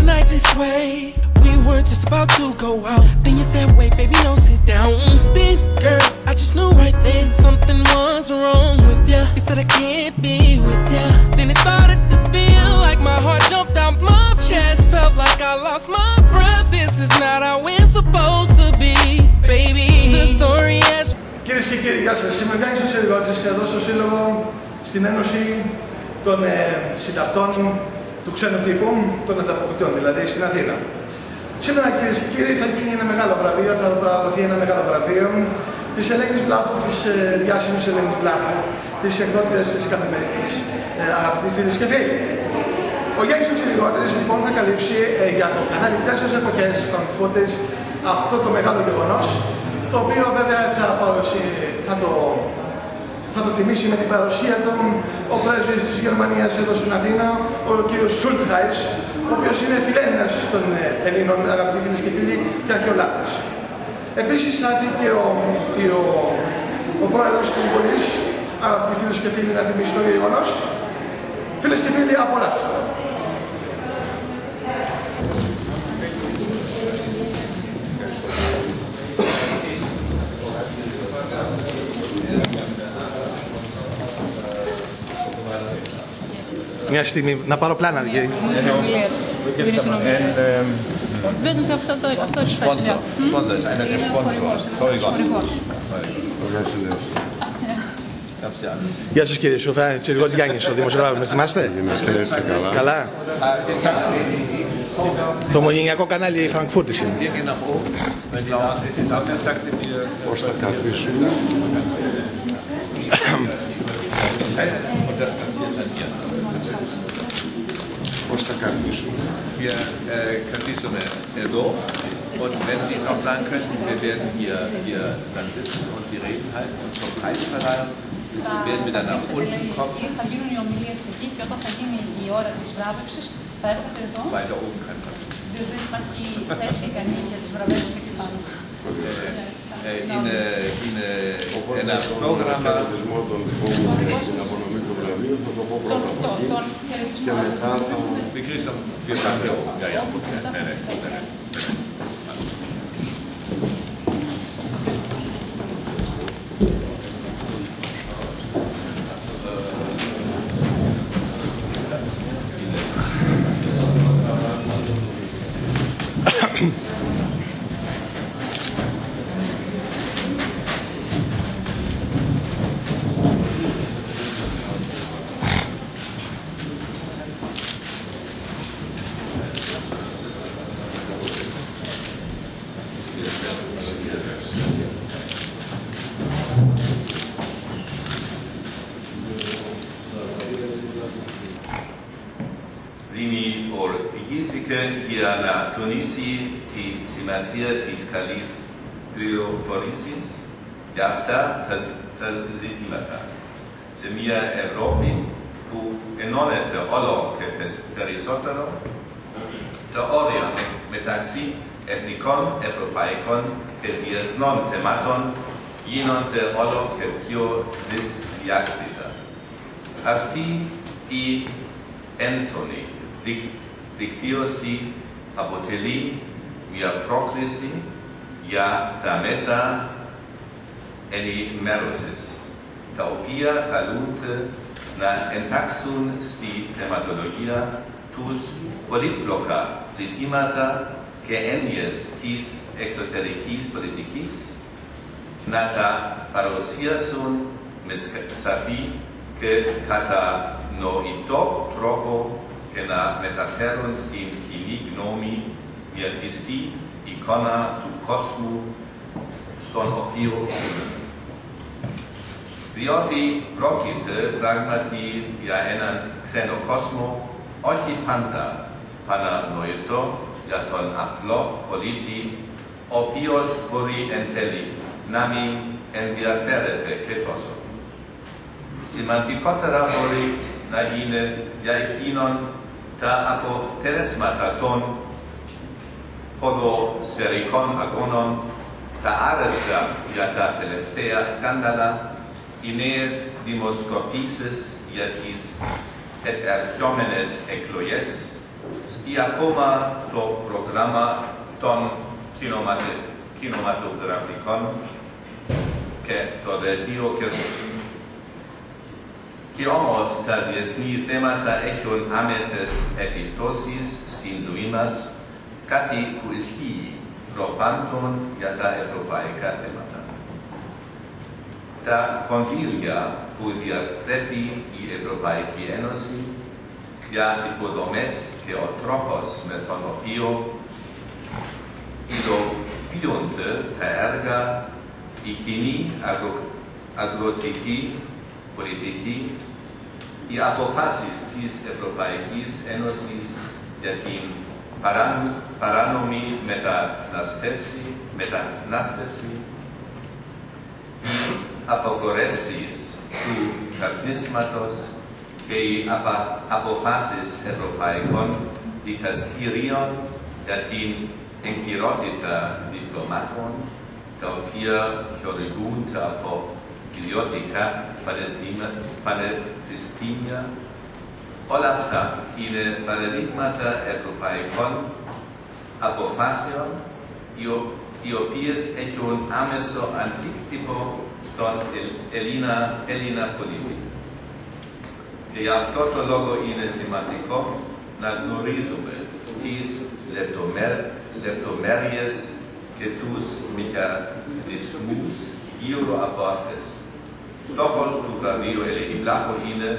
the night this way. We were just about to go out. Then you said, wait, baby, don't sit down. Then, girl, I just knew right then something was wrong with ya. You said I can't be with ya. Then it started to feel like my heart jumped out my chest. Felt like I lost my breath. This is not how we're supposed to be, baby. The story has Κυρίε και κύριοι, γεια σα. Είμαι ο Γιάννη Οξελιγότη, εδώ στο Σύλλογο στην Ένωση των ε, Συντακτών Του Ξένου Τύπου, των Ανταποκριτών, δηλαδή στην Αθήνα. Σήμερα, κυρίες και κύριοι, θα γίνει ένα μεγάλο βραβείο, θα δοθεί ένα μεγάλο βραβείο της Ελένη Βλάχου, της ε, διάσημης Ελένη Βλάχου, της εκδότηρα της Καθημερινής. Ε, αγαπητοί φίλοι και φίλοι. Ο Γιάννης Οξελιγότη λοιπόν θα καλύψει ε, για το κανάλι 4 εποχές των Footage αυτό το μεγάλο γεγονός το οποίο βέβαια θα, παρουσί... θα, το... θα το τιμήσει με την παρουσία του ο πρέσβης της Γερμανίας εδώ στην Αθήνα, ο κύριος Σούλτχάιτς, ο οποίος είναι φιλένας των Ελλήνων, αγαπητοί φίλοι και φίλοι, και αρχαιολάπτες. Επίσης θα έρθει και ο, και ο, ο πρόεδρος της Βουλής, αγαπητοί φίλοι και φίλοι, να τιμήσει το γεγονός. Φίλες και φίλοι, απολαύστε. Μια στιγμή, να πάρω πλάνα. γιατί- And ähm, Würden Sie auf der Deutsch, auf Deutsch sprechen? Sponsor. Ja. Hm? Sponsor ist einer der Sponsors. Sorry, Gott. Γρηγόρη. Ich hab's ja alles. Γεια σα κύριε Σοφιά, Τσιριγότη Γιάννη, ο δημοσιογράφο. Με θυμάστε? Είμαστε έτσι καλά. Καλά. Το μονιακό κανάλι Φραγκφούρτη είναι. Wir gehen nach oben. Wenn die Dame, die Dame sagte mir, Πώς θα καθίσουμε. Und das passiert dann hier. Πώς θα καθίσουμε. Wir äh, Kaffeesumme εδώ. Und wenn Sie noch sagen könnten, wir werden hier, hier dann sitzen und die Reden halten und zur Preisverleihung werden wir dann nach unten kommen. Θα γίνουν οι ομιλίες εκεί και όταν θα γίνει η ώρα της βράβευσης θα έρχεται εδώ, Weiter oben kann man. διότι δεν υπάρχει θέση ικανή για τις βραβεύσεις εκεί πάνω. Äh, in, äh, in äh, ένα πρόγραμμα χαιρετισμό των δικών μου για την απονομή του βραβείου θα το πω Τον, πρώτα από τον, εκεί τον και χαιρετισμό μετά θα... Begrüßung, wir fangen hier oben. Ja, ja, okay. Nee, nee, δικτύωση αποτελεί μια πρόκληση για τα μέσα ενημέρωσης, τα οποία καλούνται να εντάξουν στη θεματολογία τους πολύπλοκα ζητήματα και έννοιες της εξωτερικής πολιτικής, να τα παρουσιάσουν με σαφή και κατανοητό τρόπο και να μεταφέρουν στην κοινή γνώμη μια πιστή εικόνα του κόσμου στον οποίο ζούμε. Διότι πρόκειται πράγματι για έναν ξένο κόσμο, όχι πάντα παρανοητό για τον απλό πολίτη, ο οποίος μπορεί εν τέλει να μην ενδιαφέρεται και τόσο. Σημαντικότερα μπορεί να είναι για εκείνον τα αποτελέσματα των ποδοσφαιρικών αγώνων, τα άρεστα για τα τελευταία σκάνδαλα, οι νέες δημοσκοπήσεις για τις επερχόμενες εκλογές, ή ακόμα το πρόγραμμα των κινοματε- κινηματογραφικών και το δελτίο κερδών. Και όμως τα διεθνή θέματα έχουν άμεσες επιπτώσεις στην ζωή μας, κάτι που ισχύει προπάντων για τα ευρωπαϊκά θέματα. Τα κονδύλια που διαθέτει η Ευρωπαϊκή Ένωση για υποδομές και ο τρόπος με τον οποίο υλοποιούνται τα έργα, η κοινή αγρο- αγροτική πολιτική, οι αποφάσεις της Ευρωπαϊκής Ένωσης για την παράνο- παράνομη μεταναστεύση, μετανάστευση, οι αποκορεύσεις του καπνίσματος και οι απα- αποφάσεις ευρωπαϊκών δικαστηρίων για την εγκυρότητα διπλωμάτων, τα οποία χορηγούνται από ιδιωτικά Παλαιστίνα- Παλαιστίνια. Όλα αυτά είναι παραδείγματα ευρωπαϊκών αποφάσεων οι ο- οι οποίες έχουν άμεσο αντίκτυπο στον Ελλ- Έλληνα, Έλληνα πολίτη. Και γι' αυτό το λόγο είναι σημαντικό να γνωρίζουμε τις λεπτομέρ- λεπτομέρειες και τους μηχανισμούς γύρω από αυτές. Στόχος του βραβείου Ελένη Βλάχο είναι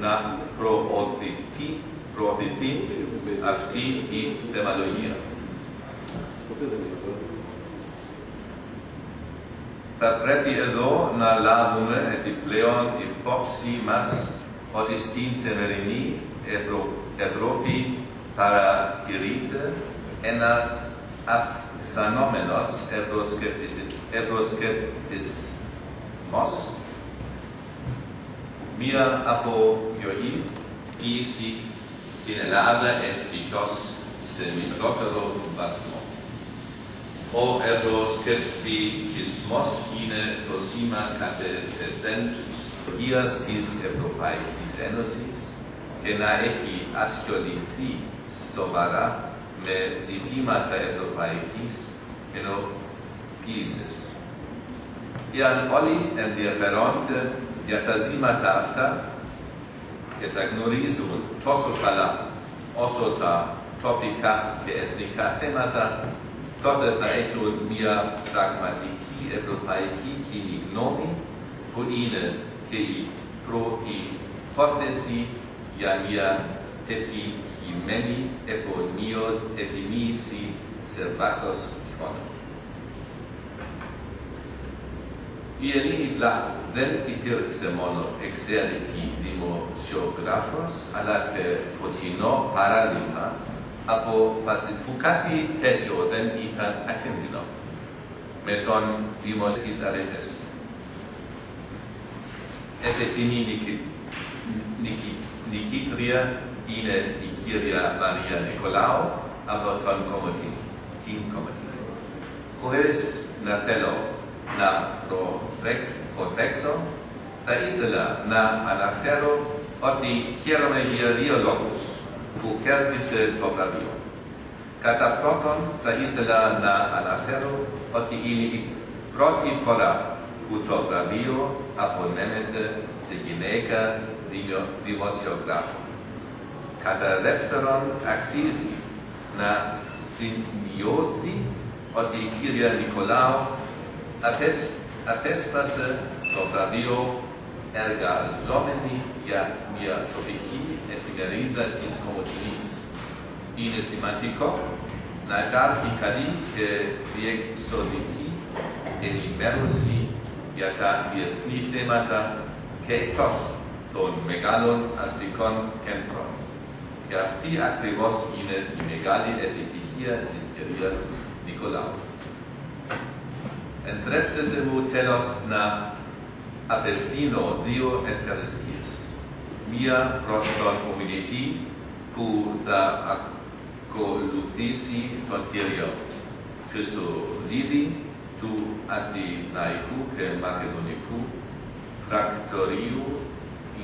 να προωθηθεί, προωθηθεί αυτή η θεμαλογία. Θα πρέπει εδώ να λάβουμε επιπλέον υπόψη μας ότι στην σημερινή Ευρω... Ευρώπη παρατηρείται ένας αυξανόμενος ευρωσκεπτισ- ευρωσκεπτισμός, μία απογειωή ποιήση στην Ελλάδα ευτυχώς σε μικρότερο βαθμό. Ο ευρωσκεπτικισμός είναι το σήμα κατευθέντους βίας της Ευρωπαϊκής Ένωσης και να έχει ασχοληθεί σοβαρά με ζητήματα ευρωπαϊκής ενοποίησης. Εάν όλοι ενδιαφέρονται για τα ζήματα αυτά και τα γνωρίζουν τόσο καλά όσο τα τοπικά και εθνικά θέματα, τότε θα έχουν μια πραγματική ευρωπαϊκή κοινή γνώμη που είναι και η προϋπόθεση για μια επιτυχημένη επωνύος- επιμοίηση σε βάθος χρόνου. Η Ελλήνη Βλάχου δεν υπήρξε μόνο εξαίρετη δημοσιογράφος, αλλά και φωτεινό παράδειγμα από φασιστού. Κάτι τέτοιο δεν ήταν ακίνδυνο με τον δημοσίης αρέτες. Εφετινή νικη, νικη, νικήτρια είναι η κυρία Μαρία Νικολάου από τον κομματή, την κομματή. Χωρίς να θέλω να προτρέξ- προτρέξω, θα ήθελα να αναφέρω ότι χαίρομαι για δύο λόγους που κέρδισε το βραβείο. Κατά πρώτον, θα ήθελα να αναφέρω ότι είναι η πρώτη φορά που το βραβείο απονέμεται σε γυναίκα δημο- δημοσιογράφο. Κατά δεύτερον, αξίζει να σημειώθει ότι η κυρία Νικολάου απέσ- απέσπασε το βραβείο εργαζόμενη για μια τοπική εφημερίδα της Κομωτινής. Είναι σημαντικό να υπάρχει καλή και διεξοδική ενημέρωση για τα διεθνή θέματα και εκτός των μεγάλων αστικών κέντρων. Και αυτή ακριβώς είναι η μεγάλη επιτυχία της κυρίας Νικολάου. Επιτρέψτε μου τέλος να απευθύνω δύο ευχαριστίες. Μία προς τον ομιλητή που θα ακολουθήσει τον κύριο Χριστοδίδη του Αθηναϊκού και Μακεδονικού Πρακτορείου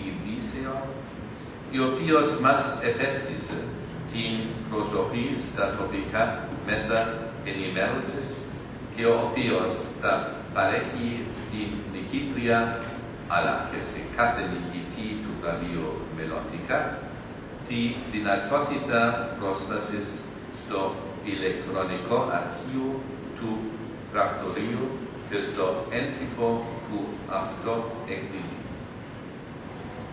Ειδήσεων, ο οποίος μας επέστησε την προσοχή στα τοπικά μέσα ενημέρωσης και ο οποίος θα παρέχει στην νικήτρια αλλά και σε κάθε νικητή του βραβείου μελλοντικά τη δυνατότητα πρόσβασης στο ηλεκτρονικό αρχείο του πρακτορείου και στο έντυπο που αυτό εκδίδει.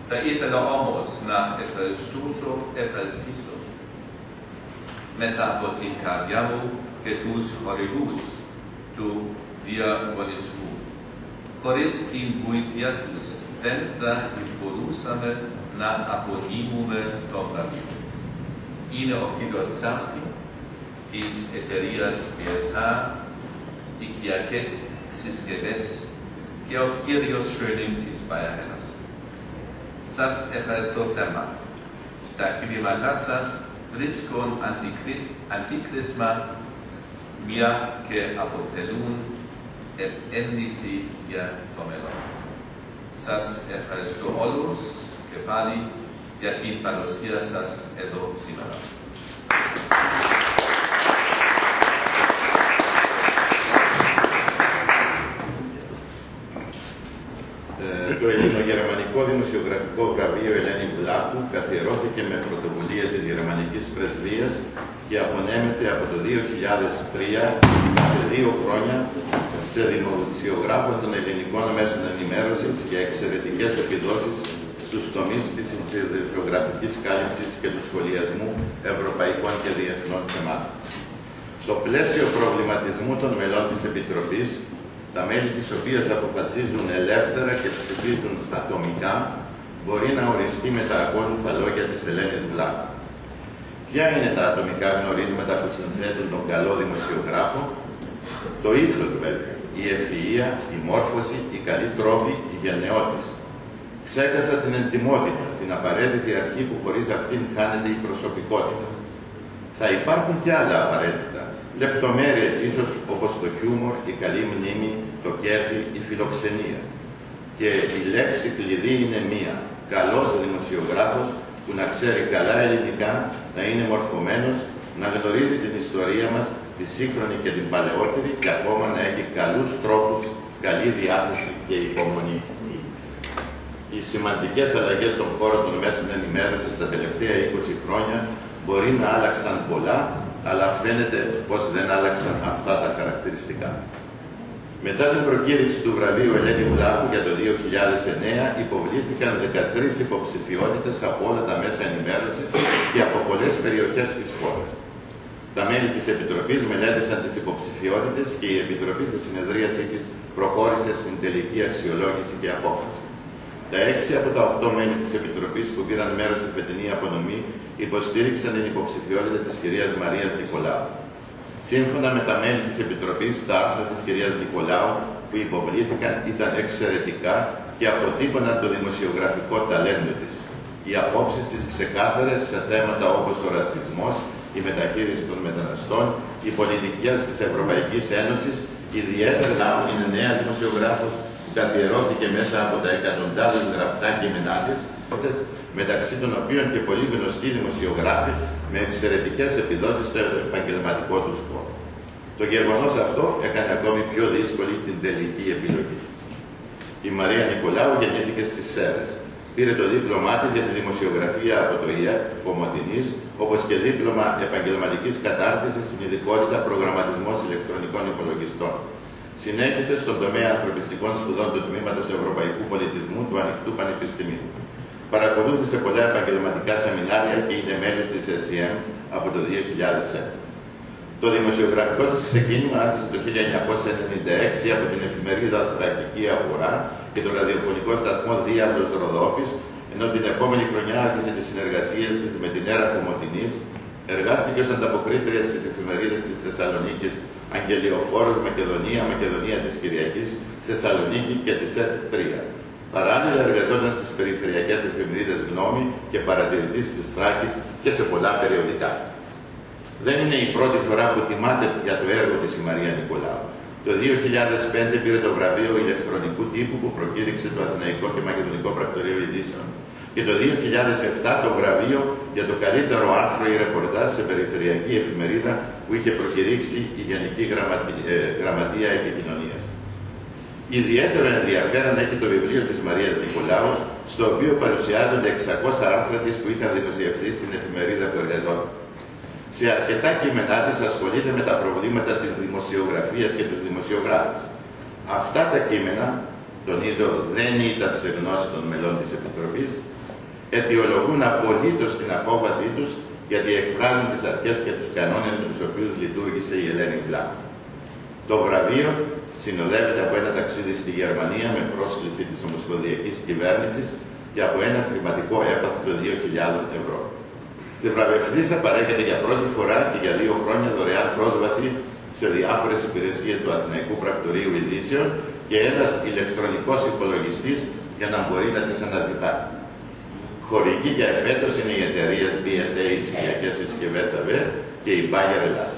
Θα ήθελα όμως να ευχαριστήσω, ευχαριστήσω μέσα από την καρδιά μου και τους χορηγούς του διαγωνισμού. Χωρίς την βοήθεια τους δεν θα μπορούσαμε να αποδείμουμε το βραβείο. Είναι ο κύριος Σάσκι της εταιρείας PSA, οικιακές συσκευές και ο κύριος Schöning της Bayerhellers. Σας ευχαριστώ θερμά. Τα χρήματά σας βρίσκουν αντίκρισμα μια και αποτελούν ένδυση για το μέλλον. Σας ευχαριστώ όλους και πάλι για την παρουσία σας εδώ σήμερα. Ε, το ελληνογερμανικό δημοσιογραφικό βραβείο Ελένη Βλάκου καθιερώθηκε με πρωτοβουλία της Γερμανικής Πρεσβείας και απονέμεται από το 2003 σε δύο χρόνια σε δημοσιογράφων των ελληνικών μέσων ενημέρωσης για εξαιρετικές επιδόσεις στους τομείς της δημοσιογραφικής κάλυψης και του σχολιασμού ευρωπαϊκών και διεθνών θεμάτων. Το πλαίσιο προβληματισμού των μελών της Επιτροπής τα μέλη της οποίας αποφασίζουν ελεύθερα και ψηφίζουν ατομικά, μπορεί να οριστεί με τα ακόλουθα λόγια της Ελένης Βλάκου. Ποια είναι τα ατομικά γνωρίσματα που συνθέτουν τον καλό δημοσιογράφο, το ήθος βέβαια, η ευφυΐα, η μόρφωση, η καλή τρόπη, η γενναιότηση. Ξέχασα την εντιμότητα, την απαραίτητη αρχή που χωρίς αυτήν χάνεται η προσωπικότητα. Θα υπάρχουν και άλλα απαραίτητα, λεπτομέρειες ίσως όπως το χιούμορ, η καλή μνήμη, το κέφι, η φιλοξενία. Και η λέξη κλειδί είναι μία. Καλός δημοσιογράφος που να ξέρει καλά ελληνικά, να είναι μορφωμένος, να γνωρίζει την ιστορία μας, τη σύγχρονη και την παλαιότερη και ακόμα να έχει καλούς τρόπους, καλή διάθεση και υπομονή. Οι σημαντικές αλλαγές στον χώρο των μέσων ενημέρωσης τα τελευταία 20 χρόνια μπορεί να άλλαξαν πολλά, αλλά φαίνεται πως δεν άλλαξαν αυτά τα χαρακτηριστικά. Μετά την προκήρυξη του βραβείου Ελένη Βλάχου για το 2009 υποβλήθηκαν 13 υποψηφιότητες από όλα τα μέσα ενημέρωσης και από πολλές περιοχές της χώρας. Τα μέλη της Επιτροπής μελέτησαν τις υποψηφιότητες και η Επιτροπή στη συνεδρίασή της προχώρησε στην τελική αξιολόγηση και απόφαση. Τα έξι από τα οκτώ μέλη της Επιτροπής που πήραν μέρος στη φετινή απονομή υποστήριξαν την υποψηφιότητα της κυρίας Μαρίας Νικολάου. Σύμφωνα με τα μέλη της Επιτροπής, τα άρθρα της κυρίας Νικολάου που υποβλήθηκαν ήταν εξαιρετικά και αποτύπωναν το δημοσιογραφικό ταλέντο της. Οι απόψεις της ξεκάθαρες σε θέματα όπως ο ρατσισμός, η μεταχείριση των μεταναστών, οι πολιτικές της Ευρωπαϊκής Ένωσης, ιδιαίτερα είναι νέα δημοσιογράφος που καθιερώθηκε μέσα από τα εκατοντάδες γραπτά κείμενά της, μεταξύ των οποίων και πολύ γνωστοί δημοσιογράφοι με εξαιρετικές επιδόσεις στο επαγγελματικό τους χώρο. Το γεγονός αυτό έκανε ακόμη πιο δύσκολη την τελική επιλογή. Η Μαρία Νικολάου γεννήθηκε στις Σέρες. Πήρε το δίπλωμά της για τη δημοσιογραφία από το ΙΑΚ Κομωτινή, όπως και δίπλωμα επαγγελματικής κατάρτισης στην ειδικότητα προγραμματισμός ηλεκτρονικών υπολογιστών. Συνέχισε στον τομέα ανθρωπιστικών σπουδών του Τμήματος Ευρωπαϊκού Πολιτισμού του Ανοιχτού Πανεπιστημίου. Παρακολούθησε πολλά επαγγελματικά σεμινάρια και είναι μέλος της SCM από το 2001. Το δημοσιογραφικό της ξεκίνημα άρχισε το 1996 από την εφημερίδα Θρακική Αγορά και το ραδιοφωνικό σταθμό Διάβλος Ροδόπης, ενώ την επόμενη χρονιά άρχισε τη συνεργασία της με την Έρα Κομωτινής, εργάστηκε ως ανταποκρίτριας στις εφημερίδες της Θεσσαλονίκης Αγγελιοφόρος Μακεδονία, Μακεδονία της Κυριακής, Θεσσαλονίκη και της ΕΤ 3. Παράλληλα εργαζόταν στις περιφερειακές εφημερίδες Γνώμη και παρατηρητής της Θράκης και σε πολλά περιοδικά. Δεν είναι η πρώτη φορά που τιμάται για το έργο της η Μαρία Νικολάου. Το 2005 πήρε το βραβείο ηλεκτρονικού τύπου που προκήρυξε το Αθηναϊκό και Μακεδονικό Πρακτορείο Ειδήσεων. Και το 2007 το βραβείο για το καλύτερο άρθρο ή ρεπορτάζ σε περιφερειακή εφημερίδα που είχε προκηρύξει η Γενική ε, Γραμματεία Επικοινωνίας. Ιδιαίτερο ενδιαφέρον έχει το βιβλίο της Μαρίας Νικολάου, στο οποίο παρουσιάζονται 600 άρθρα της που είχαν δημοσιευθεί στην εφημερίδα που εργαζόταν. Σε αρκετά κείμενά της ασχολείται με τα προβλήματα της δημοσιογραφίας και τους δημοσιογράφους. Αυτά τα κείμενα, τονίζω, δεν ήταν σε γνώση των μελών της Επιτροπής, αιτιολογούν απολύτως την απόφασή τους γιατί εκφράζουν τις αρχές και τους κανόνες με τους οποίους λειτουργήσε η Ελένη Βλάχου. Το βραβείο συνοδεύεται από ένα ταξίδι στη Γερμανία με πρόσκληση της Ομοσπονδιακής Κυβέρνησης και από ένα χρηματικό έπαθλο 2.000 ευρώ. Στη βραβευθύσα παρέχεται για πρώτη φορά και για δύο χρόνια δωρεάν πρόσβαση σε διάφορες υπηρεσίες του Αθηναϊκού Πρακτορείου Ειδήσεων και ένας ηλεκτρονικός υπολογιστής για να μπορεί να τις αναζητά. Χορηγή για εφέτος είναι η εταιρεία BSH για συσκευές ΑΒΕ και η Bayer Ελλάς.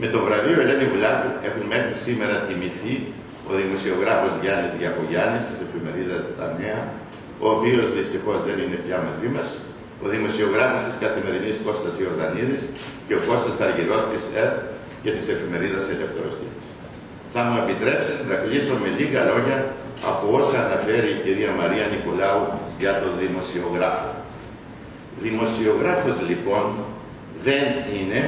Με το βραβείο Ελένη Βουλάκου έχουν μέχρι σήμερα τιμηθεί ο δημοσιογράφος Γιάννης Διακογιάννης της εφημερίδας Τα Νέα, ο οποίος δυστυχώς δεν είναι πια μαζί μας, ο δημοσιογράφος της καθημερινής Κώστας Ιορδανίδης και ο Κώστας Αργυρός της ΕΡ και της εφημερίδας Ελεύθερος Τύπος. Θα μου επιτρέψετε να κλείσω με λίγα λόγια από όσα αναφέρει η κυρία Μαρία Νικολάου για τον δημοσιογράφο. Δημοσιογράφος λοιπόν δεν είναι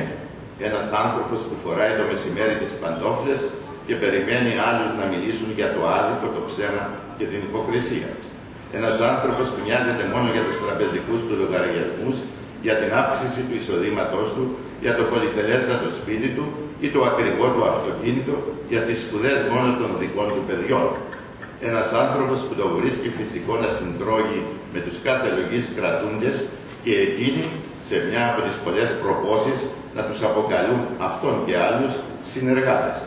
ένας άνθρωπος που φοράει το μεσημέρι τις παντόφλες και περιμένει άλλους να μιλήσουν για το άδικο, το ψέμα και την υποκρισία. Ένας άνθρωπος που νοιάζεται μόνο για τους τραπεζικούς του λογαριασμούς, για την αύξηση του εισοδήματός του, για το πολυτελέστατο σπίτι του ή το ακριβό του αυτοκίνητο, για τις σπουδές μόνο των δικών του παιδιών. Ένας άνθρωπος που το βρίσκει φυσικό να συντρώγει με τους κάθε λογής κρατούντες και εκείνοι σε μια από τις πολλές προπόσεις να τους αποκαλούν αυτόν και άλλους συνεργάτες.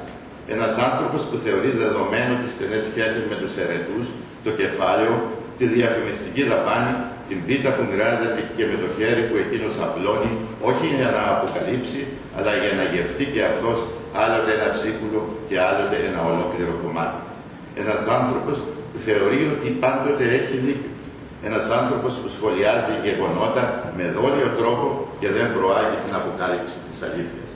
Ένας άνθρωπος που θεωρεί δεδομένο τις στενές σχέσεις με τους αιρετούς, το κεφάλαιο, τη διαφημιστική δαπάνη, την πίτα που μοιράζεται και με το χέρι που εκείνος απλώνει, όχι για να αποκαλύψει, αλλά για να γευτεί και αυτός άλλοτε ένα ψίχουλο και άλλοτε ένα ολόκληρο κομμάτι. Ένας άνθρωπος που θεωρεί ότι πάντοτε έχει δίκιο. Ένας άνθρωπος που σχολιάζει γεγονότα με δόλιο τρόπο και δεν προάγει την αποκάλυψη της αλήθειας.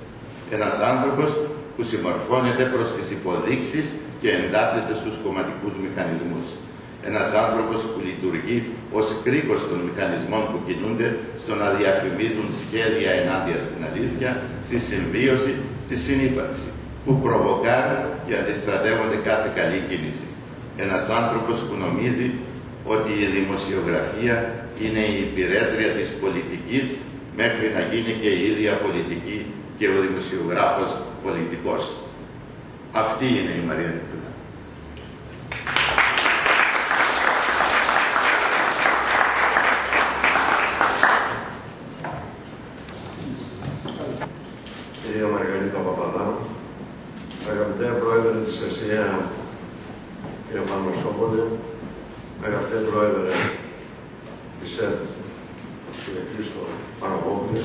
Ένας άνθρωπος που συμμορφώνεται προς τις υποδείξεις και εντάσσεται στους κομματικούς μηχανισμούς. Ένας άνθρωπος που λειτουργεί ως κρίκος των μηχανισμών που κινούνται στο να διαφημίζουν σχέδια ενάντια στην αλήθεια, στη συμβίωση, στη συνύπαρξη που προβοκάρουν και αντιστρατεύονται κάθε καλή κίνηση. Ένας άνθρωπος που νομίζει ότι η δημοσιογραφία είναι η υπηρέτρια της πολιτικής μέχρι να γίνει και η ίδια πολιτική και ο δημοσιογράφος πολιτικός. Αυτή είναι η Μαρία Νικολά. Κυρία Μαργαρίτα Παπαδά, Αγαπητέ Πρόεδρε της ΕΣΥΑ, κύριε Πανωσόπολε, αγαπητέ Πρόεδρε της ΕΔ, κύριε Χρήστο Παναγόπουλε,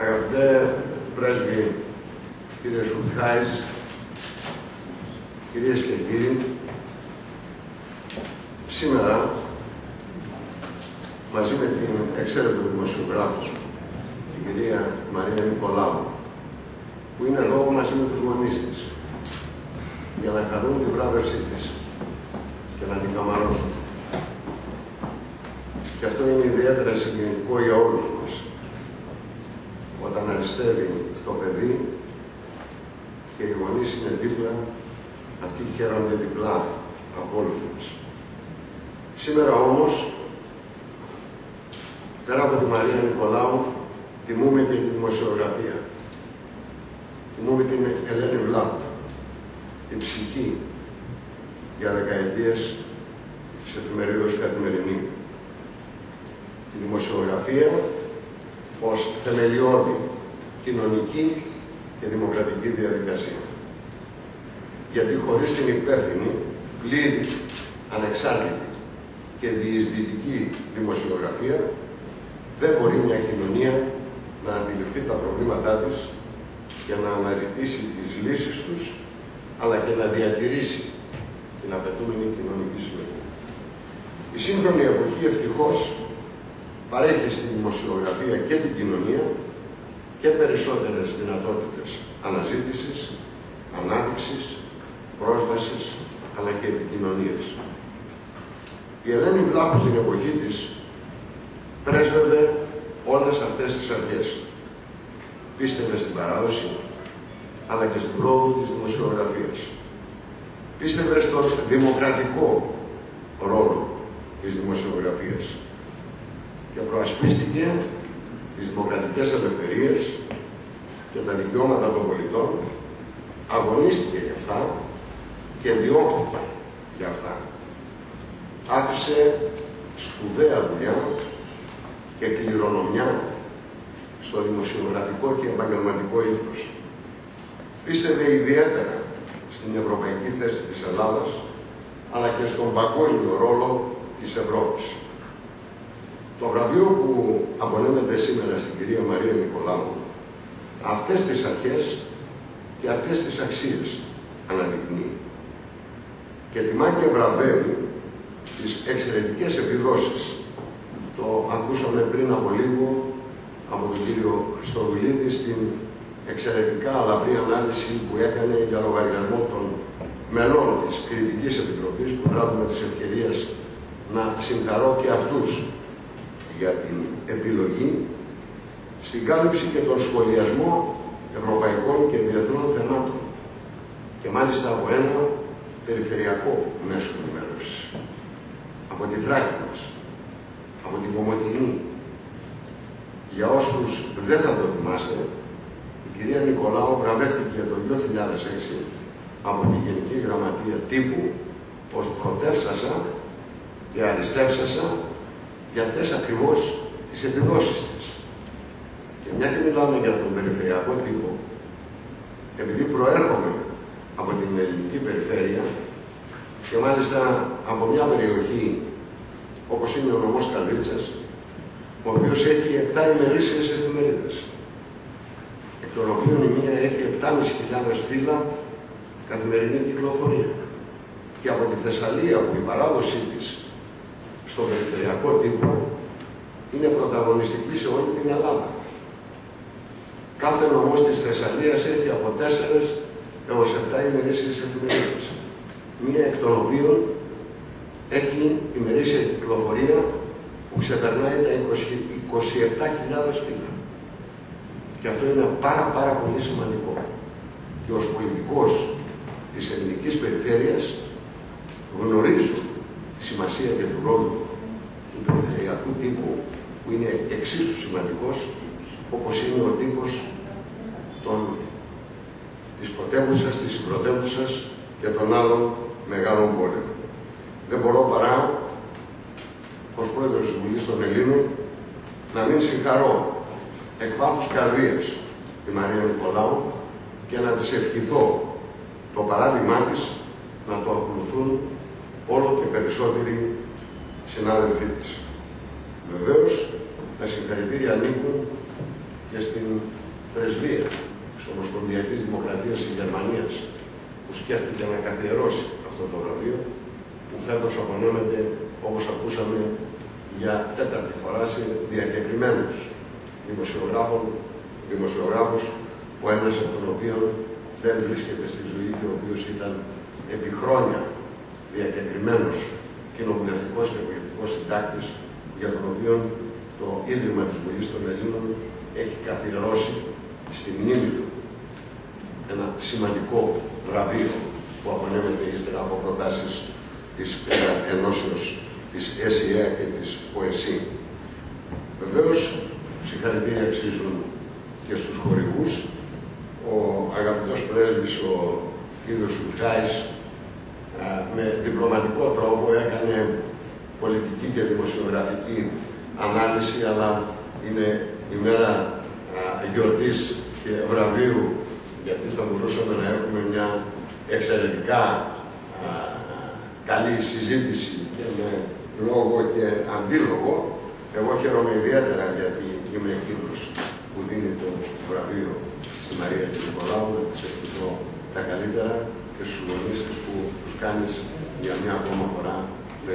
αγαπητέ Πρέσβη, κύριε Σουτχάης, κυρίες και κύριοι, σήμερα, μαζί με την εξαίρετη δημοσιογράφος, την κυρία Μαρία Νικολάου, που είναι εδώ μαζί με τους γονείς της, για να κάνουν την βράβευσή της και να την καμαρώσουν. Και αυτό είναι ιδιαίτερα συγκινητικό για όλους μας. Όταν αριστεύει το παιδί και οι γονείς είναι δίπλα, αυτοί χαίρονται διπλά από όλους μας. Σήμερα όμως, πέρα από τη Μαρία Νικολάου, τιμούμε και τη δημοσιογραφία μου την Ελένη Βλάπ, την ψυχή για δεκαετίες της εφημερίδας Καθημερινή. Τη δημοσιογραφία ως θεμελιώδη κοινωνική και δημοκρατική διαδικασία. Γιατί χωρίς την υπεύθυνη, πλήρη, ανεξάρτητη και διεισδυτική δημοσιογραφία δεν μπορεί μια κοινωνία να αντιληφθεί τα προβλήματά της για να αναζητήσει τις λύσεις τους, αλλά και να διατηρήσει την απαιτούμενη κοινωνική συνοχή. Η σύγχρονη εποχή ευτυχώς παρέχει στη δημοσιογραφία και την κοινωνία και περισσότερες δυνατότητες αναζήτησης, ανάπτυξης, πρόσβασης, αλλά και επικοινωνίας. Η Ελένη Βλάχου στην εποχή της πρέσβευε όλες αυτές τις αρχές. Πίστευε στην παράδοση, αλλά και στην πρόοδο της δημοσιογραφίας. Πίστευε στον δημοκρατικό ρόλο της δημοσιογραφίας και προασπίστηκε τις δημοκρατικές ελευθερίες και τα δικαιώματα των πολιτών, αγωνίστηκε για αυτά και διώκτηκε για αυτά. Άφησε σπουδαία δουλειά και κληρονομιά στο δημοσιογραφικό και επαγγελματικό ήθος. Πίστευε ιδιαίτερα στην ευρωπαϊκή θέση της Ελλάδας, αλλά και στον παγκόσμιο ρόλο της Ευρώπης. Το βραβείο που απονέμεται σήμερα στην κυρία Μαρία Νικολάου, αυτές τις αρχές και αυτές τις αξίες αναδεικνύει. Και τιμά και βραβεύει τις εξαιρετικές επιδόσεις. Το ακούσαμε πριν από λίγο από τον κύριο Χριστοδουλίδη στην εξαιρετικά αλαβρή ανάλυση που έκανε για λογαριασμό των μελών της Κριτικής Επιτροπής που δράτουμε τις ευκαιρίες να συγχαρώ και αυτούς για την επιλογή στην κάλυψη και τον σχολιασμό ευρωπαϊκών και διεθνών θεμάτων και μάλιστα από ένα περιφερειακό μέσο ενημέρωσης. Από τη Θράκη μας, από την Κομωτινή. Για όσους δεν θα το θυμάστε, η κυρία Νικολάου βραβεύτηκε το 2006 από την Γενική Γραμματεία Τύπου ως πρωτεύσασα και αριστεύσασα για αυτές ακριβώς τις επιδόσεις της. Και μια και μιλάμε για τον περιφερειακό τύπο, επειδή προέρχομαι από την ελληνική περιφέρεια και μάλιστα από μια περιοχή όπως είναι ο νομός Καλίτσας, ο οποίος έχει 7 ημερήσιες εφημερίδες, εκ των οποίων η μία έχει 7.500 φύλλα καθημερινή κυκλοφορία. Και από τη Θεσσαλία που η παράδοσή της στο περιφερειακό τύπο είναι πρωταγωνιστική σε όλη την Ελλάδα. Κάθε νομός της Θεσσαλίας έχει από 4 έως 7 ημερήσιες εφημερίδες. Μία εκ των οποίων έχει ημερήσια κυκλοφορία που ξεπερνάει τα 27.000 φύλλα. Και αυτό είναι πάρα πάρα πολύ σημαντικό. Και ως πολιτικός της ελληνικής περιφέρειας γνωρίζω τη σημασία και του ρόλου του περιφερειακού τύπου που είναι εξίσου σημαντικός όπως είναι ο τύπος των, της πρωτεύουσας, της πρωτεύουσας και των άλλων μεγάλων πόλεων. Δεν μπορώ παρά ως πρόεδρος της Βουλής των Ελλήνων να μην συγχαρώ εκ βάθους καρδίας τη Μαρία Νικολάου και να της ευχηθώ το παράδειγμά της να το ακολουθούν όλο και περισσότεροι συνάδελφοί της. Βεβαίως, τα συγχαρητήρια ανήκουν και στην πρεσβεία της Ομοσπονδιακής Δημοκρατίας της Γερμανίας που σκέφτηκε να καθιερώσει αυτό το βραβείο που φέτος απονέμεται, όπως ακούσαμε, για τέταρτη φορά σε διακεκριμένους δημοσιογράφων, δημοσιογράφους, ο ένας από τον οποίο δεν βρίσκεται στη ζωή και ο οποίος ήταν επί χρόνια διακεκριμένος κοινοβουλευτικός και πολιτικός συντάκτης για τον οποίο το Ίδρυμα της Βουλής των Ελλήνων έχει καθιερώσει στη μνήμη του ένα σημαντικό βραβείο που απονέμεται ύστερα από προτάσεις της ενώσεως της ΕΣΥΑ και της ΟΕΣΥ. Βεβαίως, συγχαρητήρια αξίζουν και στους χορηγούς. Ο αγαπητός πρέσβης, ο κύριος Σουτχάης, με διπλωματικό τρόπο έκανε πολιτική και δημοσιογραφική ανάλυση, αλλά είναι η μέρα γιορτής και βραβείου, γιατί θα μπορούσαμε να έχουμε μια εξαιρετικά καλή συζήτηση και με λόγο και αντίλογο. Εγώ χαίρομαι ιδιαίτερα γιατί είμαι εκείνος που δίνει το βραβείο στη Μαρία και Νικολάου, να της ευχηθώ τα καλύτερα και στους γονείς που τους κάνεις για μια ακόμα φορά με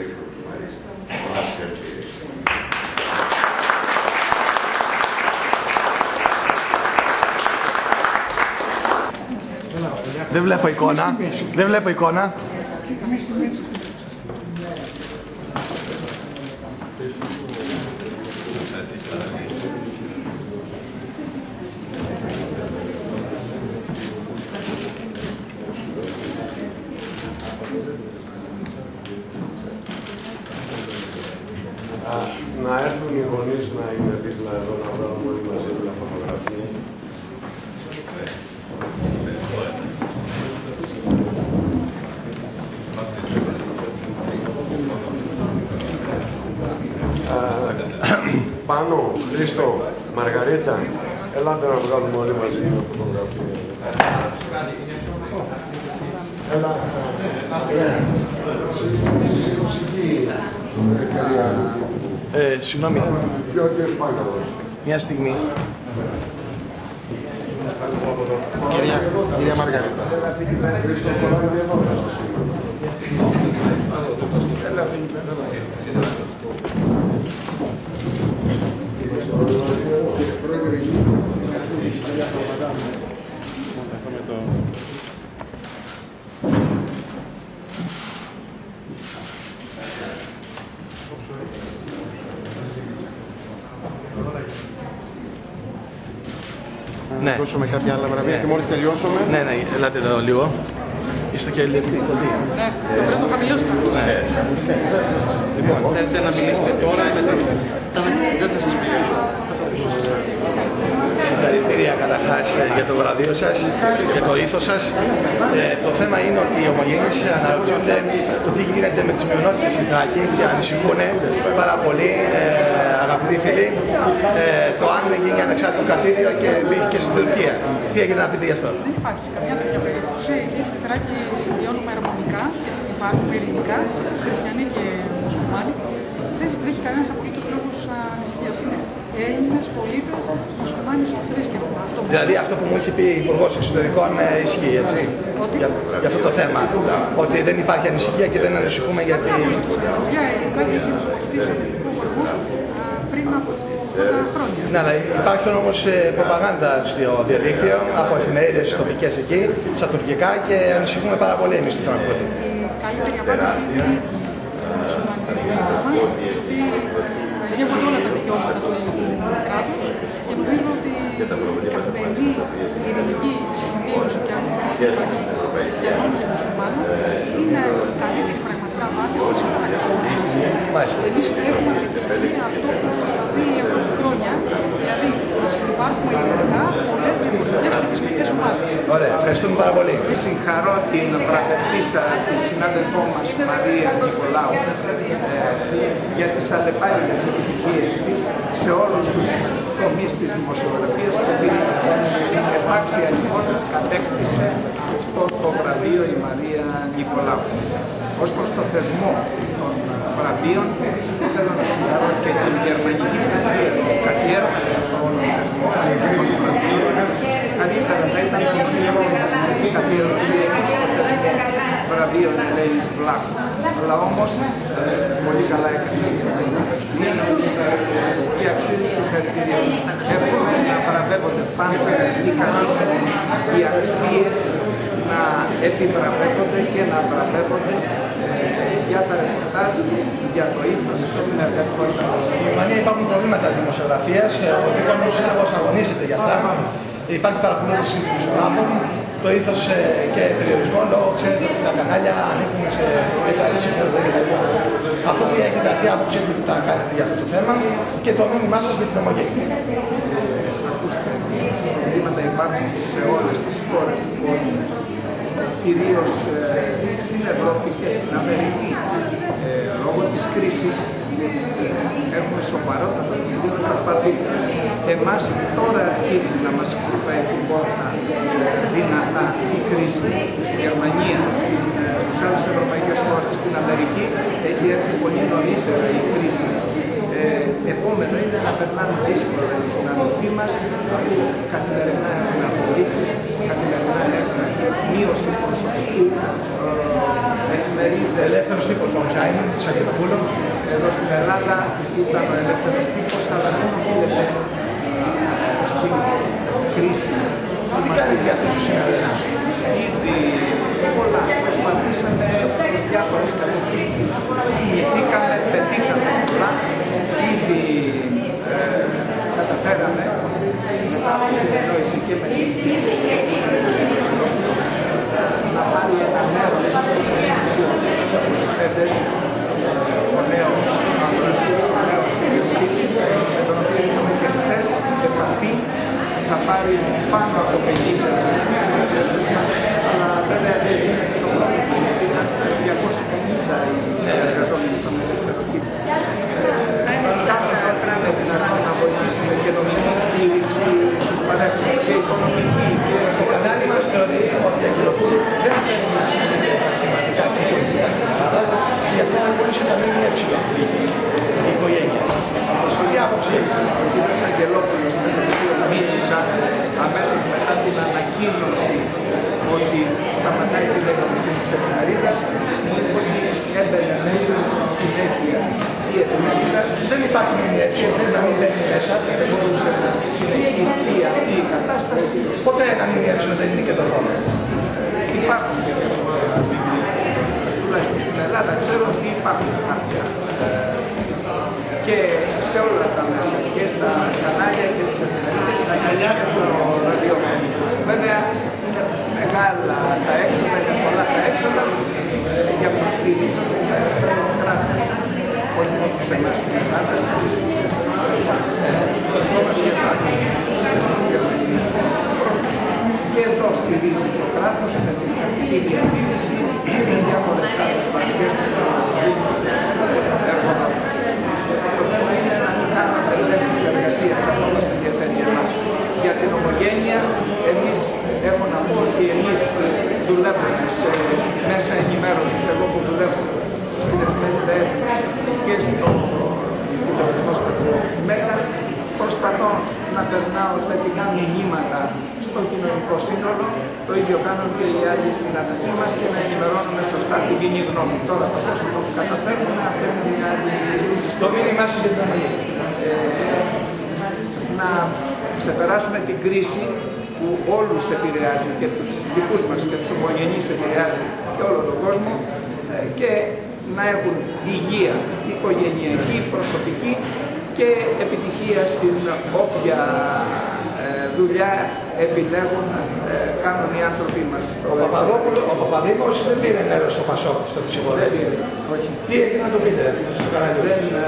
δεν βλέπω εικόνα. Δεν βλέπω εικόνα. Πάνω, Χρήστο, Μαργαρίτα, ελάτε να βγάλουμε όλοι μαζί μια φωτογραφία. Έλα. Ψυχή. Ε, συγγνώμη, Ποιο κύριος Πάγκαλος. μια στιγμή. Κυρία, κυρία Μαργαρίτα. Χρήστο, φοράμε εδώ μέσα σήμερα. Κύριε Πρόεδρε, Ναι. δώσουμε κάποια άλλα βραβεία και μόλις τελειώσουμε. Ναι, ναι, ελάτε εδώ λίγο. Είστε και λίγο κοντοί. Ναι, το πρέπει να χαμηλώσετε. Λοιπόν, Θέλετε να μιλήσετε τώρα ή μετά; Δεν θα σας μιλήσω. Συγχαρητήρια καταρχάς για το βραβείο σας, για το ήθο σας. Ε, το θέμα είναι ότι οι ομογενεί αναρωτιούνται το τι γίνεται με τις μειονότητες στη Θράκη και ανησυχούν πάρα πολύ, ε, αγαπητοί φίλοι, ε, το αν γίνει ανεξάρτητο κρατήριο και μπήκε και στην Τουρκία. Τι έχετε να πείτε γι' αυτό. Δεν υπάρχει καμιά τέτοια περίπτωση. Εκεί στη Θράκη συμβιώνουμε αρμονικά και συνεπάρχουμε ειρηνικά, χριστιανοί και μουσουλμάνοι. Δεν έχει κανένας απολύτω λόγο ανησυχίας. Είναι Έλληνες πολίτες, μουσουλμάνοι στο θρήσκευμα. Αυτό που Δηλαδή αυτό που μου είχε πει η Υπουργός Εξωτερικών ε, ισχύει, έτσι. Ότι; Για, για αυτό το θέμα. Ότι δεν υπάρχει ανησυχία και δεν ανησυχούμε γιατί. Μια Ελληνική έχει δοσοκοτηθεί σε εθνικό κορμό πριν από 10 χρόνια. Ναι, αλλά υπάρχει όμως προπαγάνδα στο διαδίκτυο από εφημερίδες τοπικές εκεί, στα τουρκικά και ανησυχούμε πάρα πολύ εμείς στη Φραγκφούρτη. Η καλύτερη απάντηση είναι οι μουσουλμάνοι συμπολίτε μα, οι οποίοι γεύονται όλα τα δικαιώματα τους ελληνικού κράτου και νομίζω ότι η καθημερινή ειρηνική συμβίωση και αρμονική σύμπραξη χριστιανών και μουσουλμάνων είναι η καλύτερη πραγματικά απάντηση σε όλα τα δικαιώματα Μάλιστα. Εμείς έχουμε επιτευχθεί αυτό που προσπαθεί επί χρόνια, δηλαδή να συνεπάρχουμε ειρηνικά πολλές διαφορετικές πληθυσμικέ ομάδες. Ωραία, ευχαριστούμε πάρα πολύ. και συγχαρώ την βραβευτήσα, τη συνάδελφό μας Μαρία Νικολάου ε, για τις αλλεπάλληλες επιτυχίες της σε όλους τους τομείς της δημοσιογραφίας που δίνει. Την επάξια λοιπόν κατέκτησε αυτό το βραβείο η Μαρία Νικολάου. Ως προς το θεσμό των βραβείων, θέλω να συγχαρώ και την γερμανική πρεσβεία που καθιέρωσε αυτό το θεσμό των βραβείων. Καλύτερα θα ήταν το χρόνο που καθιέρωσε εμείς το θεσμό βραβείων Ελένης Βλάχου. Αλλά όμως ε, πολύ καλά έκανε η Γερμανία και αξίζει συγχαρητήρια. Εύχομαι να παραβεύονται πάντα οι κανόνες, οι αξίες να επιβραβεύονται και να βραβεύονται ε, για τα ρεπορτάζ, για το ύφος και την εργατικότητα. Στη Γερμανία υπάρχουν προβλήματα δημοσιογραφία. Ο δικό μου σύλλογο αγωνίζεται για αυτά. Υπάρχει παρακολούθηση των δημοσιογράφων, το ήθο και περιορισμό λόγω ξέρετε ότι τα κανάλια ανήκουν σε μεγάλη συμφέροντα κτλ. Αυτό τι έχετε, τι άποψη έχετε τι θα κάνετε για αυτό το θέμα και το μήνυμά σας για την ομογένεια. Ακούστε, προβλήματα υπάρχουν σε όλες τις χώρες του κόσμου, κυρίως ε, στην Ευρώπη και στην Αμερική. Ε, λόγω της κρίσης έχουμε σοβαρότατα προβλήματα παντού. Εμάς τώρα αρχίζει να μας χτυπάει την πόρτα ε, δυνατά η κρίση. Στη Γερμανία, ε, στις άλλες ευρωπαϊκές χώρες, στην Αμερική έχει έρθει πολύ νωρίτερα η κρίση. Ε, επόμενο είναι να περνάνε δύσκολα οι συναδελφοί μας αφού καθημερινά έχουν απολύσεις, καθημερινά έχουν μείωση προσωπικού, ε, εφημερίδες. Ελεύθερος τύπος των Χάινεν, τη Αγγελοπούλου. Εδώ στην Ελλάδα ήταν ο ελεύθερος τύπος, αλλά δεν οφείλεται ε, στην κρίση που Τι μας κάνετε για αυτού τους συναδέλφους. ήδη πολλά προσπαθήσαμε στις διάφορες κατευθύνσεις. Κινηθήκαμε, πετύχαμε πολλά. Ήδη ε, καταφέραμε μετά από συνεννόηση και με τις να πάρει ένα μέρος του αποφέτες ο νέος αγοραστής, ο νέος ιδιοκτήτης, με τον οποίο είχαμε και χθες επαφή, θα πάρει πάνω από 50 συνεργασίες μας, αλλά βέβαια δεν είναι το πρόβλημα, γιατί ήταν 250 οι εργαζόμενοι στο δυνατόν να βοηθήσουμε και νομική στήριξη τους παρέχουμε και οικονομική και Το κανάλι μας θεωρεί ότι η Αγγελοπούλου δεν θέλει να είναι επαγγελματικά και πολιτικά στην Ελλάδα και γι' αυτό δεν μπορούσε να μείνει έψιλο η οικογένεια. Από τη άποψη Ο κ. Αγγελόπουλος με τον οποίο μίλησα αμέσως μετά την ανακοίνωση ότι σταματάει την εκδοσή της εφημερίδας μου είπε ότι έμπαινε μέσα συνέχεια η εφημερίδα δεν υπάρχει μήνυ έψιλο, δεν να μην μπαίνει μέσα. δεν μπορούσε να συνεχιστεί αυτή η κατάσταση. Ποτέ ένα μήνυ έψιλο δεν είναι και το χρόνο. Υπάρχουν και τουλάχιστον στην Ελλάδα ξέρω ότι υπάρχουν κάποια ε, και σε όλα τα μέσα και στα κανάλια και στις εφημερίδες και στο ραδιόφωνο. Βέβαια είναι μεγάλα τα έξοδα, είναι πολλά τα έξοδα ε, για προστήριξη του κράτους. Όχι μόνο σε εμάς στην Ελλάδα, και εδώ στηρίζει το κράτος με την κρατική διαφήμιση και με διάφορες άλλες παραγωγές που έρχονται. Το θέμα είναι να μην κάνουμε θέσεις εργασίας, αυτό μας ενδιαφέρει εμάς. Για την ομογένεια, εμείς έχω να πω ότι εμείς που δουλεύουμε σε μέσα ενημέρωσης, εγώ που δουλεύω στην εφημερίδα Έθνη και στο τηλεφωνικό σταθμό Μέγα, προσπαθώ να περνάω θετικά μηνύματα στο κοινωνικό σύνολο. Το ίδιο κάνουν και οι άλλοι συναδελφοί μας και να ενημερώνουμε σωστά την κοινή γνώμη. Τώρα το πόσο το καταφέρνουμε, αυτό είναι μια άλλη Στο μήνυμά σου για την αμαγή. να ξεπεράσουμε την κρίση που όλους επηρεάζει και τους δικούς μας και τους ομογενείς επηρεάζει και όλο τον κόσμο ε, και να έχουν υγεία οικογενειακή, προσωπική και επιτυχία στην όποια ε, δουλειά επιλέγουν ε, κάνουν οι άνθρωποι μας. Ο Παπαδόπουλος, ο Παπαδήμος δεν πήρε μέρος στο Πασόκ, στο Δεν ψυχοδέλτιο. πήρε, όχι. Τι έχει να το πείτε στο κανάλι. Δεν, ε,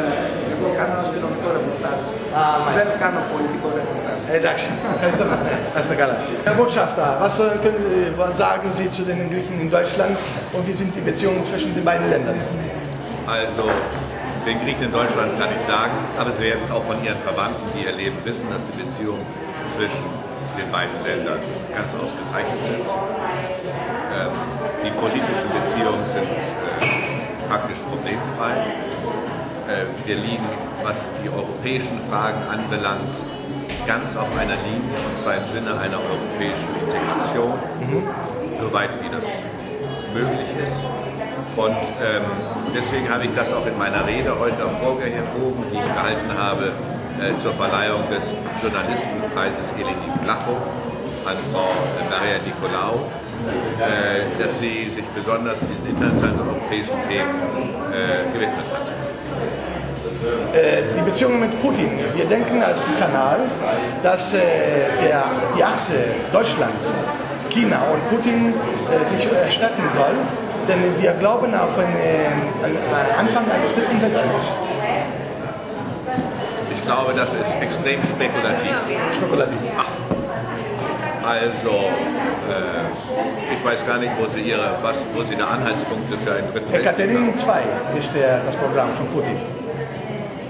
εγώ κάνω αστυνομικό ρεπορτάζ. Α, μάλιστα. Δεν κάνω πολιτικό ρεπορτάζ. Εντάξει, ευχαριστώ. Να είστε καλά. Herr Botschafter, was äh, können, äh, was sagen Sie zu den Entwicklungen in Deutschland und wie sind die Beziehungen zwischen den beiden Ländern? Also, den Griechen in Deutschland kann ich sagen, aber Sie werden es auch von Ihren Verwandten, die ihr Leben wissen, dass die Beziehungen zwischen den beiden Ländern ganz ausgezeichnet sind. Ähm, die politischen Beziehungen sind äh, praktisch problemfrei. Äh, wir liegen, was die europäischen Fragen anbelangt, ganz auf einer Linie, und zwar im Sinne einer europäischen Integration, soweit wie das möglich ist. Und ähm, deswegen habe ich das auch in meiner Rede heute hervorgehoben, die ich gehalten habe äh, zur Verleihung des Journalistenpreises Eleni Flacho an Frau Maria Nicolaou, äh, dass sie sich besonders diesen internationalen europäischen Themen äh, gewidmet hat. Äh, die Beziehungen mit Putin. Wir denken als Kanal, dass äh, der, die Achse Deutschland, China und Putin äh, sich erstrecken soll, denn wir glauben auf einen, einen Anfang eines dritten Weltkriegs. Ich glaube, das ist extrem spekulativ. Spekulativ. Also, äh, ich weiß gar nicht, wo Sie, ihre, was, wo Sie da Anhaltspunkte für einen dritten Weltkrieg haben. 2 ist der, das Programm von Putin.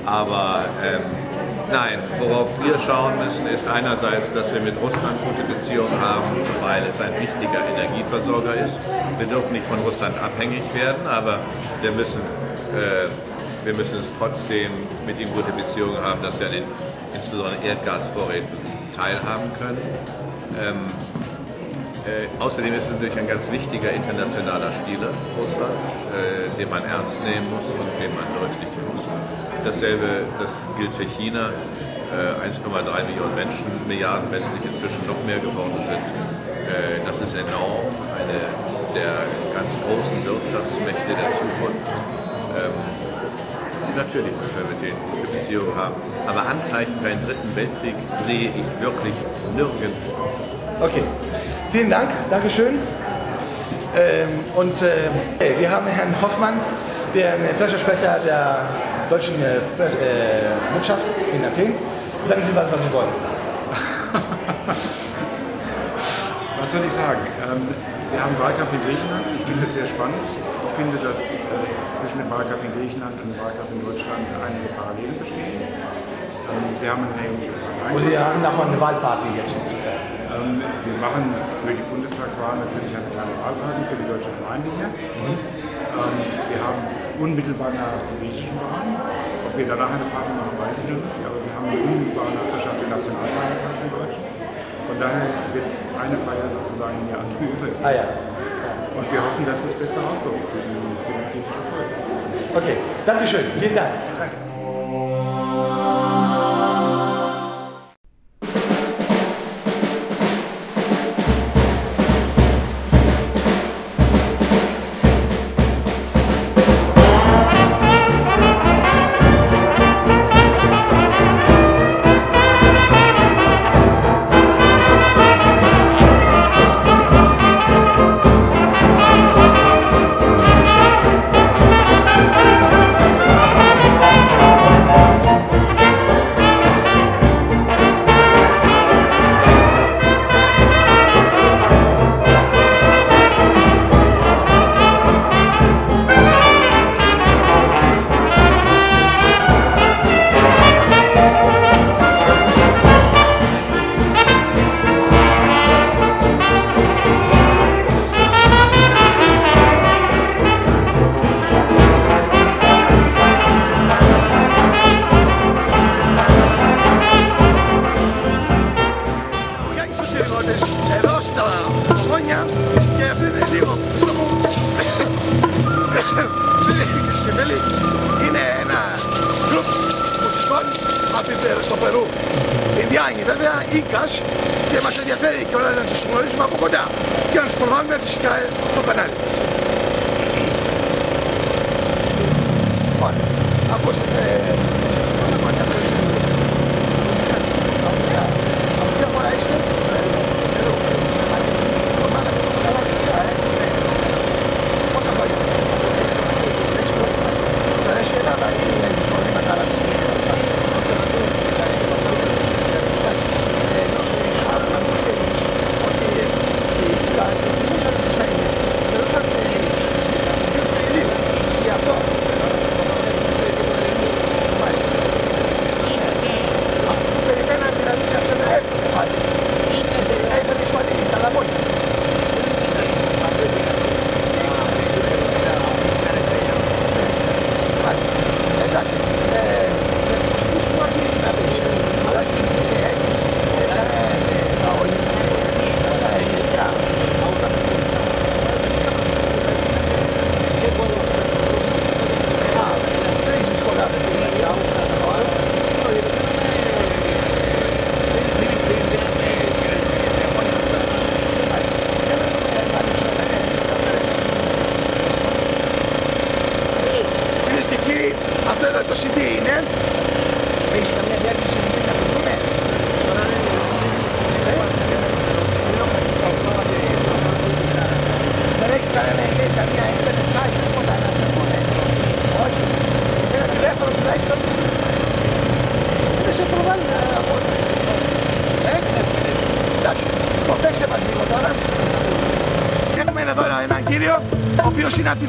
Aber ähm, nein, worauf wir schauen müssen, ist einerseits, dass wir mit Russland gute Beziehungen haben, weil es ein wichtiger Energieversorger ist. Wir dürfen nicht von Russland abhängig werden, aber wir müssen, äh, wir müssen es trotzdem mit ihm gute Beziehungen haben, dass wir an den insbesondere Erdgasvorräten teilhaben können. Ähm, äh, außerdem ist es natürlich ein ganz wichtiger internationaler Spieler, Russland, äh, den man ernst nehmen muss und den man muss. Dasselbe das gilt für China. Äh, 1,3 Millionen Menschen, Milliarden, nicht inzwischen noch mehr geworden sind. Äh, das ist enorm, eine der ganz großen Wirtschaftsmächte der Zukunft. Ähm, natürlich müssen wir mit denen gute Beziehungen haben, aber Anzeichen für einen dritten Weltkrieg sehe ich wirklich nirgendwo. Okay, vielen Dank, Dankeschön. Ähm, und äh, wir haben Herrn Hoffmann, der Pressesprecher der deutschen äh, äh, Wirtschaft in Athen. Sagen Sie was, was Sie wollen. was soll ich sagen? Ähm, wir haben Wahlkampf in Griechenland. Ich finde das sehr spannend. Ich finde, dass äh, zwischen dem Wahlkampf in Griechenland und dem Wahlkampf in Deutschland einige Parallelen bestehen. Ähm, Sie haben eine ähnliche Und Sie haben nochmal eine Wahlparty jetzt. Ähm, wir machen für die Bundestagswahl natürlich eine kleine Wahlparty für die deutsche Alleinlinie. Mhm. Ähm, wir haben unmittelbar nach die griechischen Wahlen. Ob wir danach eine Party machen, weiß ich noch nicht, aber wir haben eine unmittelbare Nachbarschaft der Nationalfeiertag in Deutschland. Von daher wird eine Feier sozusagen hier an die andere. Ah ja. Und wir hoffen, dass das Beste rauskommt für, die, für das griechische Volk. Okay, Dankeschön. Vielen Dank. Danke.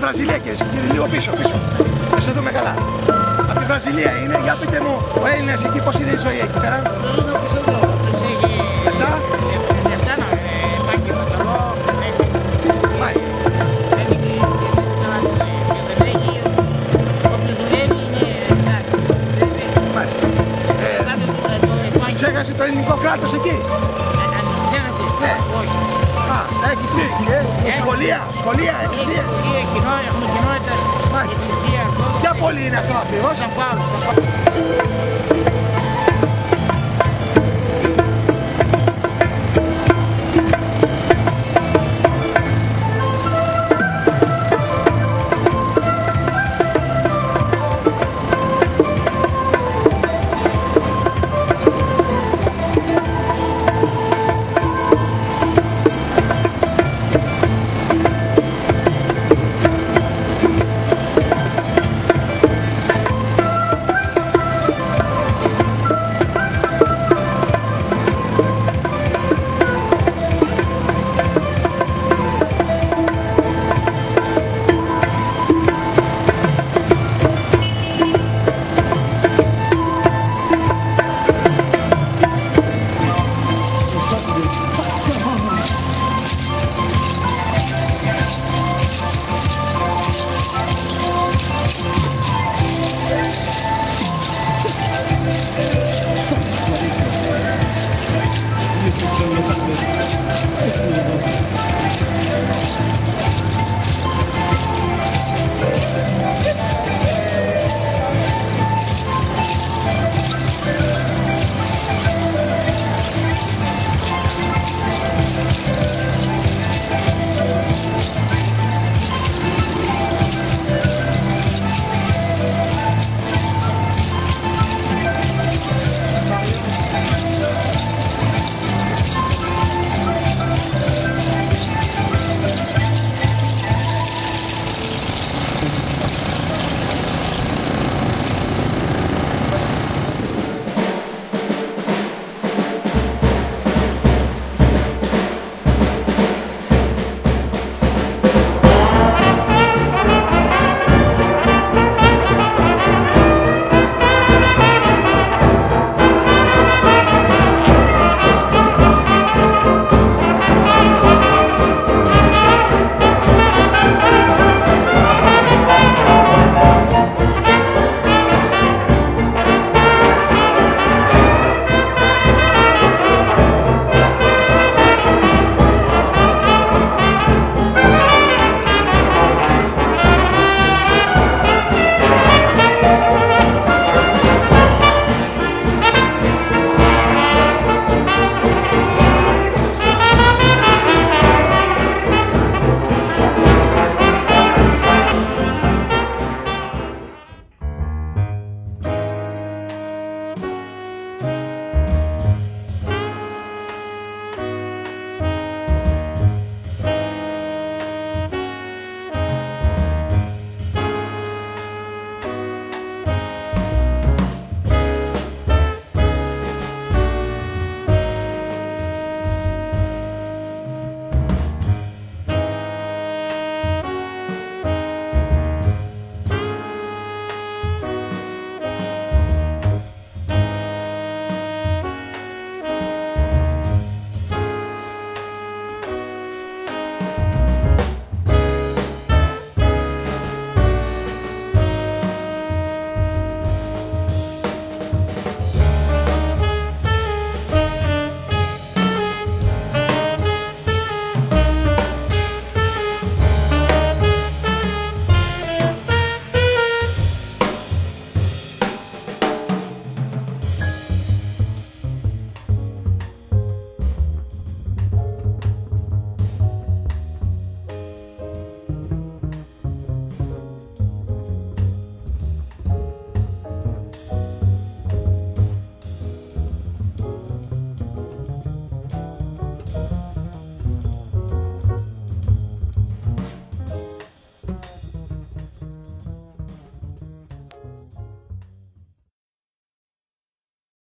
Οποίος